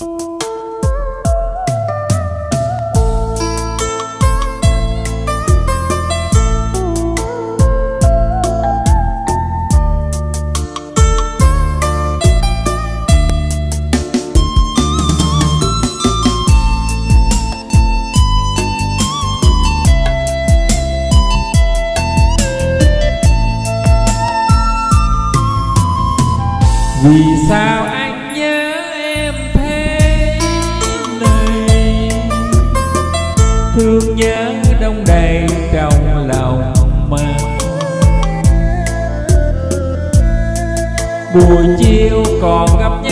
vì sao anh thương nhớ đông đầy trong lòng mà. Buổi chiều còn gặp nhau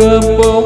Gamboa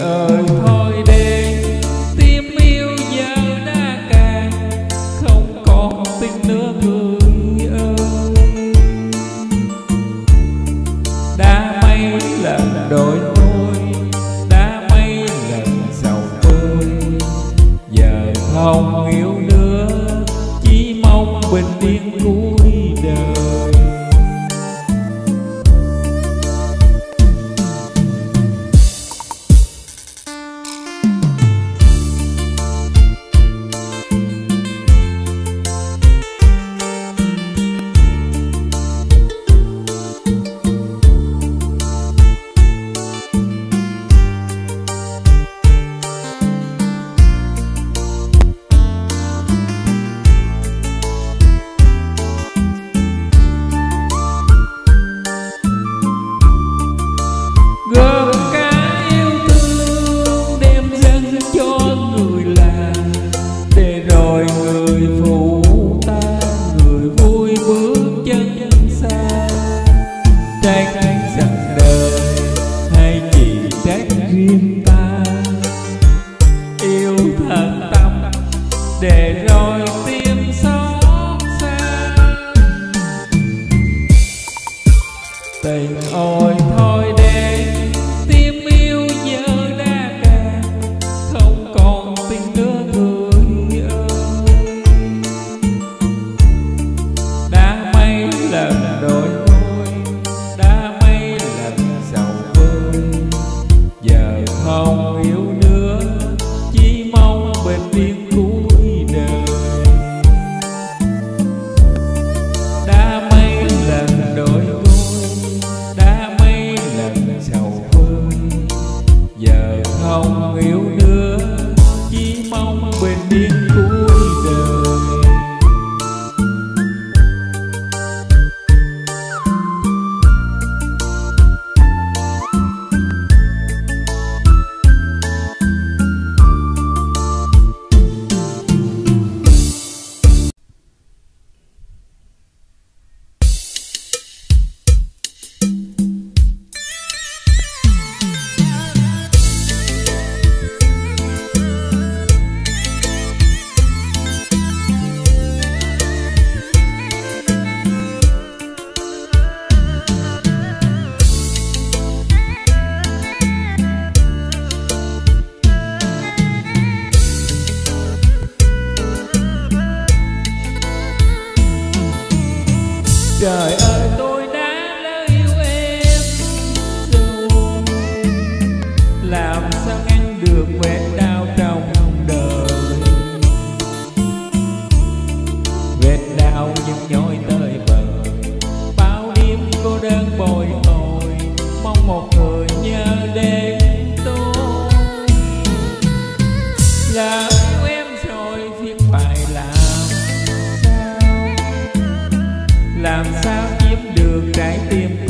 ơi thôi đi, tiêm yêu giờ đã càng không còn tình nữa. vive. trời ơi. Tôi đã lỡ yêu em. Rồi làm sao anh được vẹn làm sao chiếm được trái tim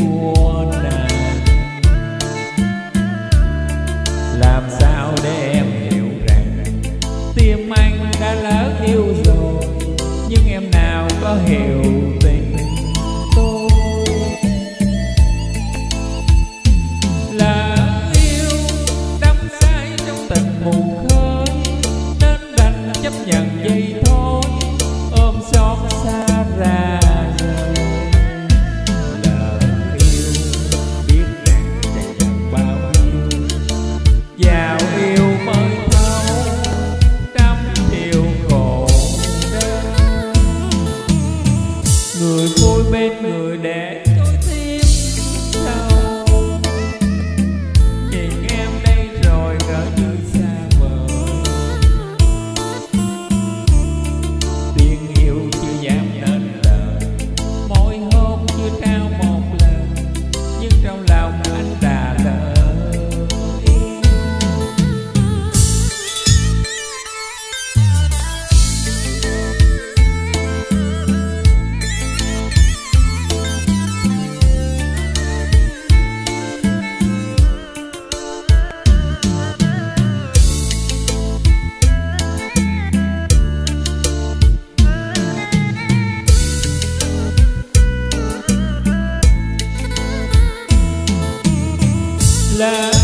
người vui bên người đẹp. love.